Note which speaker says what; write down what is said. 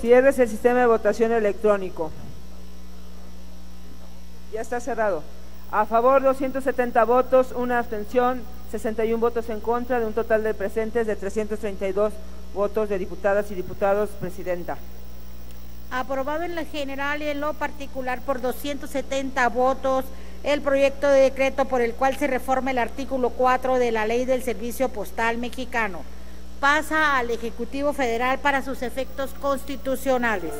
Speaker 1: Cierres el sistema de votación electrónico. Ya está cerrado. A favor 270 votos, una abstención, 61 votos en contra, de un total de presentes de 332 votos de diputadas y diputados. Presidenta.
Speaker 2: Aprobado en lo general y en lo particular por 270 votos el proyecto de decreto por el cual se reforma el artículo 4 de la Ley del Servicio Postal Mexicano. Pasa al Ejecutivo Federal para sus efectos constitucionales.